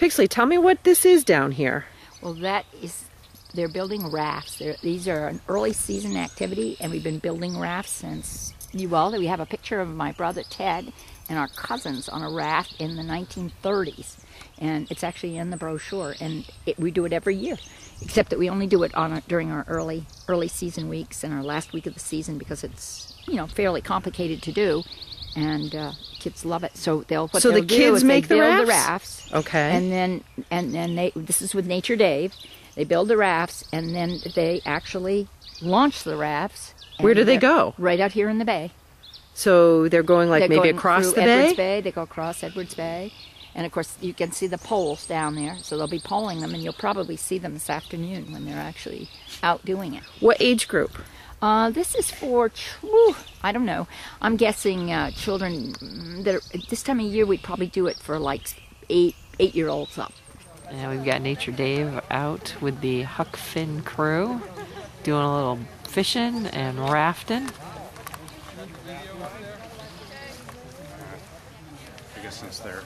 Pixley, tell me what this is down here. Well, that is, they're building rafts. They're, these are an early season activity, and we've been building rafts since, you that we have a picture of my brother Ted and our cousins on a raft in the 1930s. And it's actually in the brochure, and it, we do it every year, except that we only do it on a, during our early early season weeks and our last week of the season because it's you know fairly complicated to do, and uh, kids love it. So they'll what So the they'll do kids make the rafts? the rafts, Okay. and then and then they this is with Nature Dave. They build the rafts, and then they actually launch the rafts. Where do they go? Right out here in the bay. So they're going like They're maybe going across the Edwards bay? Bay. They go across Edwards Bay, and of course you can see the poles down there. So they'll be poling them, and you'll probably see them this afternoon when they're actually out doing it. What age group? Uh, this is for, whew, I don't know. I'm guessing uh, children that are, this time of year we'd probably do it for like eight eight year olds up. And we've got Nature Dave out with the Huck Finn crew doing a little fishing and rafting. I guess since they're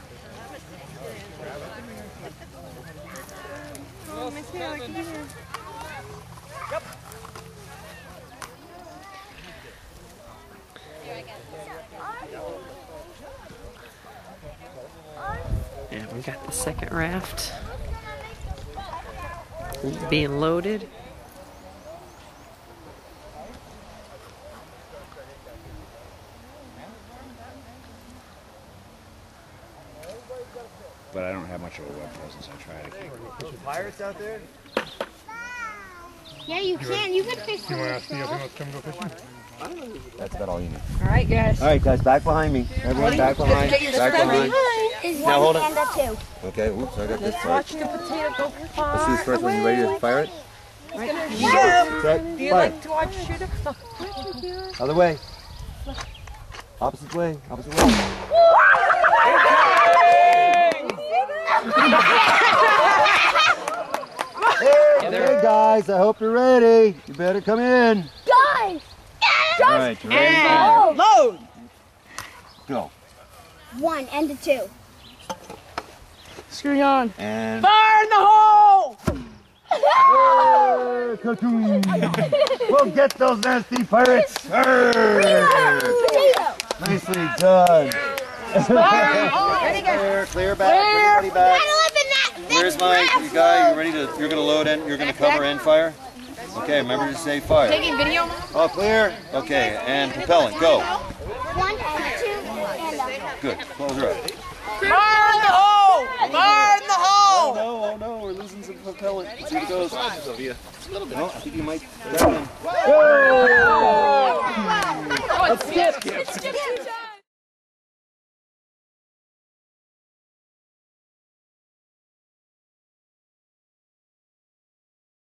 got the second raft being loaded. but I don't have much of a web presence. I try to keep. Pirates out there? Yeah, you can. You can fish You in want to ask the other one to come go fishing? That's about all you need. All right, guys. All right, guys, back behind me. Everyone back behind. Back behind. Is Now, hold one it. and two. Okay, oops, I got this. watch the potato go far Let's do this first one. You ready to fire it? Yeah. Set, fire. to watch shooter? Other way. Opposite way. Opposite way. Hey guys, I hope you're ready. You better come in. Guys! All right, you ready? Oh. Load! Go. One and a two. Screwing on. And Fire in the hole! Arr, cocoon. we'll get those nasty pirates. Potato! Nicely done. Clear, clear back. Everybody back. I live in that. Where's my you guy? You ready to? You're gonna load in. You're gonna cover and fire. Okay, remember to say fire. Taking video. All oh, clear. Okay, and propelling. Go. One two and a Good. Close her up. Fire in the hole! Fire in the hole! Oh no! Oh no! We're some propellant. Let's see what goes. No, I think you might. That one. Let's skip.